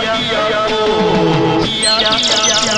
किया किया किया किया